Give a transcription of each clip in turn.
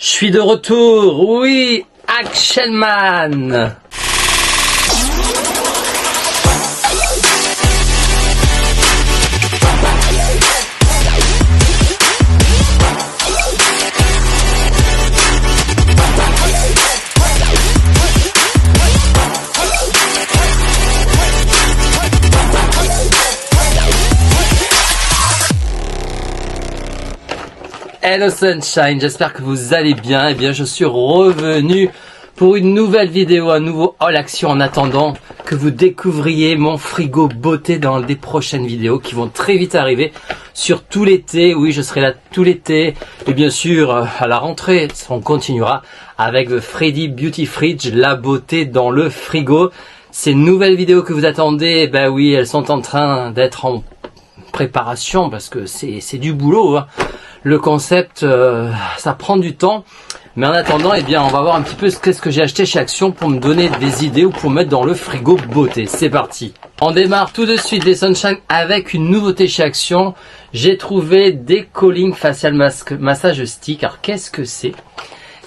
Je suis de retour, oui, Action Hello Sunshine, j'espère que vous allez bien. Eh bien, je suis revenu pour une nouvelle vidéo, un nouveau All Action en attendant que vous découvriez mon frigo beauté dans des prochaines vidéos qui vont très vite arriver sur tout l'été. Oui, je serai là tout l'été. Et bien sûr, à la rentrée, on continuera avec le Freddy Beauty Fridge, la beauté dans le frigo. Ces nouvelles vidéos que vous attendez, ben oui, elles sont en train d'être en préparation parce que c'est du boulot. Hein le concept, euh, ça prend du temps. Mais en attendant, eh bien, on va voir un petit peu ce qu'est-ce que j'ai acheté chez Action pour me donner des idées ou pour mettre dans le frigo beauté. C'est parti. On démarre tout de suite les Sunshine avec une nouveauté chez Action. J'ai trouvé des Calling Facial Massage Stick. Alors, qu'est-ce que c'est?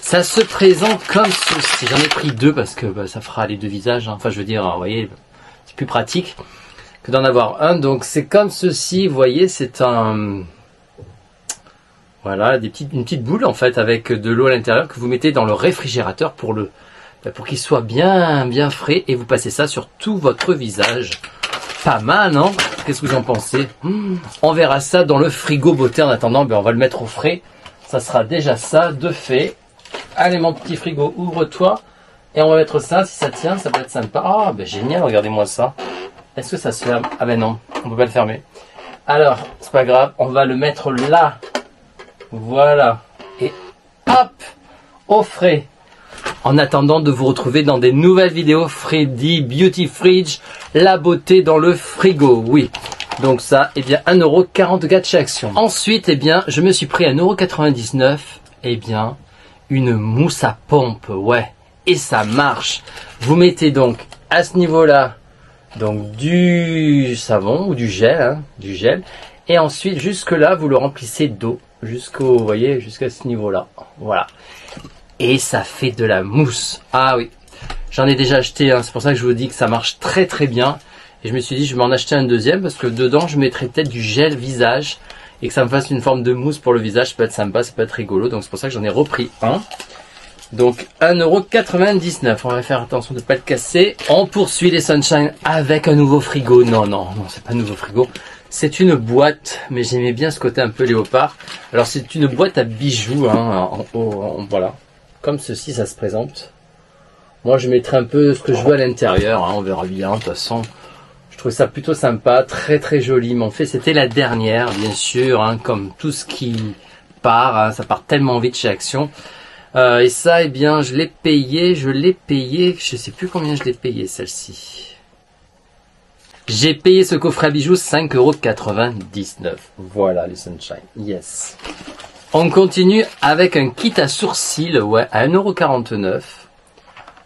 Ça se présente comme ceci. J'en ai pris deux parce que bah, ça fera les deux visages. Hein. Enfin, je veux dire, vous voyez, c'est plus pratique que d'en avoir un. Donc, c'est comme ceci. Vous voyez, c'est un voilà, des petites, une petite boule en fait avec de l'eau à l'intérieur que vous mettez dans le réfrigérateur pour le bah, pour qu'il soit bien bien frais et vous passez ça sur tout votre visage. Pas mal, non Qu'est-ce que vous en pensez? Hmm. On verra ça dans le frigo beauté. En attendant, ben, on va le mettre au frais. Ça sera déjà ça de fait. Allez mon petit frigo, ouvre-toi. Et on va mettre ça, si ça tient, ça peut être sympa. Ah, ben génial, regardez-moi ça. Est-ce que ça se ferme? Ah ben non, on peut pas le fermer. Alors, c'est pas grave, on va le mettre là, voilà. Et hop, au frais. En attendant de vous retrouver dans des nouvelles vidéos Freddy Beauty Fridge, la beauté dans le frigo, oui. Donc ça, eh bien 1,44€ chez Action. Ensuite, eh bien, je me suis pris 1,99€, eh bien, une mousse à pompe, ouais. Et ça marche. Vous mettez donc à ce niveau-là, donc du savon ou du gel, hein, du gel. Et ensuite, jusque là, vous le remplissez d'eau jusqu'au, vous voyez, jusqu'à ce niveau-là. Voilà. Et ça fait de la mousse. Ah oui. J'en ai déjà acheté, hein. c'est pour ça que je vous dis que ça marche très très bien. Et je me suis dit, je vais en acheter un deuxième parce que dedans, je mettrai peut-être du gel visage et que ça me fasse une forme de mousse pour le visage. Ça peut être sympa, ça peut être rigolo. Donc c'est pour ça que j'en ai repris un. Donc 1,99€. On va faire attention de ne pas le casser. On poursuit les Sunshine avec un nouveau frigo. Non, non, non, c'est pas un nouveau frigo. C'est une boîte, mais j'aimais bien ce côté un peu léopard. Alors c'est une boîte à bijoux, hein, en, voilà. Comme ceci, ça se présente. Moi, je mettrai un peu ce que je veux à l'intérieur, hein, on verra bien, de toute façon. Je trouve ça plutôt sympa, très très joli. Mais en fait, c'était la dernière, bien sûr, hein, comme tout ce qui part, ça part tellement vite chez Action. Euh, et ça, eh bien, je l'ai payé, je l'ai payé, je sais plus combien je l'ai payé celle-ci. J'ai payé ce coffret à bijoux 5,99€. Voilà les Sunshine. Yes. On continue avec un kit à sourcils, ouais, à 1,49€.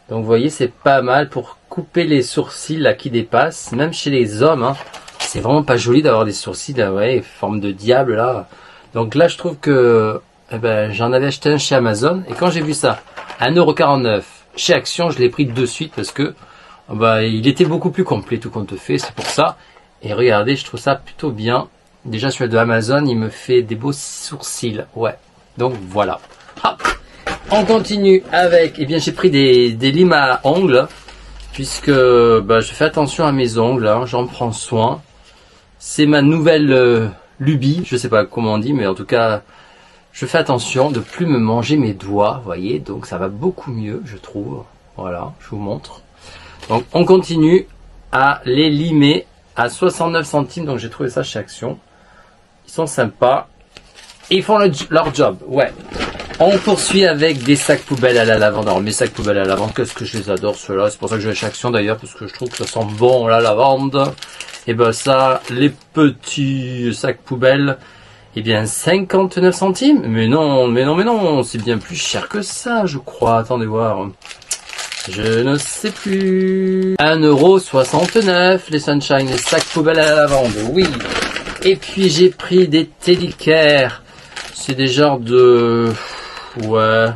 Donc vous voyez, c'est pas mal pour couper les sourcils là qui dépassent. Même chez les hommes, hein. c'est vraiment pas joli d'avoir des sourcils, là, ouais, forme de diable là. Donc là, je trouve que eh ben, j'en avais acheté un chez Amazon. Et quand j'ai vu ça à 1,49€ chez Action, je l'ai pris de suite parce que bah, il était beaucoup plus complet tout compte fait, c'est pour ça. Et regardez, je trouve ça plutôt bien. Déjà celui de Amazon, il me fait des beaux sourcils. Ouais. Donc voilà. On continue avec, eh bien j'ai pris des, des limes à ongles. Puisque bah, je fais attention à mes ongles, hein, j'en prends soin. C'est ma nouvelle euh, lubie, je sais pas comment on dit, mais en tout cas, je fais attention de plus me manger mes doigts, voyez, donc ça va beaucoup mieux, je trouve. Voilà, je vous montre. Donc on continue à les limer à 69 centimes. Donc j'ai trouvé ça chez Action. Ils sont sympas. ils font leur job. Ouais. On poursuit avec des sacs poubelles à la lavande. Alors mes sacs poubelles à la lavande, qu'est-ce que je les adore ceux-là? C'est pour ça que je vais chez Action d'ailleurs, parce que je trouve que ça sent bon la lavande. Et ben ça, les petits sacs poubelles, eh bien 59 centimes. Mais non, mais non, mais non, c'est bien plus cher que ça, je crois. Attendez voir. Je ne sais plus. 1,69€ les Sunshine, les sacs poubelles à la lavande, oui. Et puis j'ai pris des Teddicare. C'est des genres de... ouais,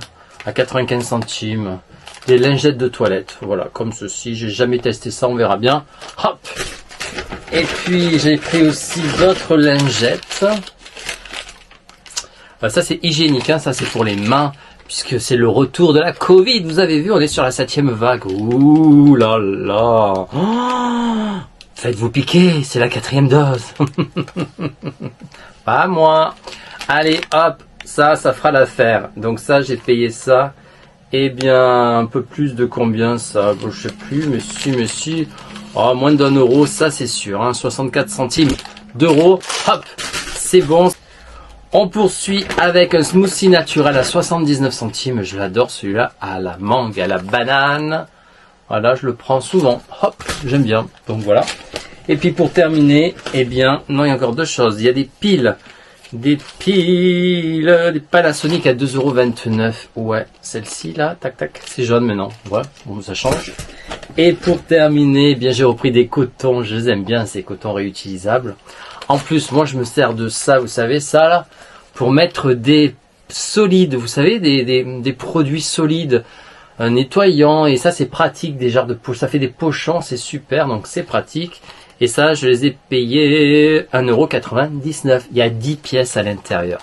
à 95 centimes. Des lingettes de toilette, voilà, comme ceci. J'ai jamais testé ça, on verra bien. Hop Et puis j'ai pris aussi d'autres lingettes. Euh, ça c'est hygiénique, hein, ça c'est pour les mains, puisque c'est le retour de la Covid. Vous avez vu, on est sur la septième vague. Ouh là là oh Faites-vous piquer, c'est la quatrième dose. Pas moi. Allez, hop, ça, ça fera l'affaire. Donc ça, j'ai payé ça. Eh bien, un peu plus de combien ça? Je sais plus, mais si. Oh, moins d'un euro, ça c'est sûr. Hein, 64 centimes d'euros. Hop, c'est bon. On poursuit avec un smoothie naturel à 79 centimes. Je l'adore celui-là à la mangue, à la banane. Voilà, je le prends souvent. Hop, j'aime bien. Donc voilà. Et puis pour terminer, eh bien, non, il y a encore deux choses. Il y a des piles. Des piles, des Panasonic à 2,29€. Ouais, celle-ci là, tac tac, c'est jaune maintenant. Voilà, bon, ça change. Et pour terminer, eh bien, j'ai repris des cotons. Je les aime bien, ces cotons réutilisables. En plus, moi, je me sers de ça, vous savez, ça là, pour mettre des solides, vous savez, des, produits solides un nettoyant et ça c'est pratique des genres de poches ça fait des pochons c'est super donc c'est pratique et ça, je les ai payés 1,99€. Il y a 10 pièces à l'intérieur.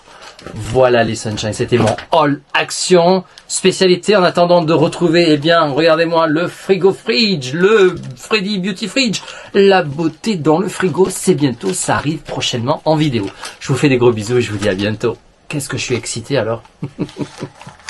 Voilà les Sunshine, c'était mon all action spécialité en attendant de retrouver, eh bien, regardez-moi le frigo fridge, le Freddy Beauty Fridge, la beauté dans le frigo, c'est bientôt, ça arrive prochainement en vidéo. Je vous fais des gros bisous et je vous dis à bientôt. Qu'est-ce que je suis excité alors?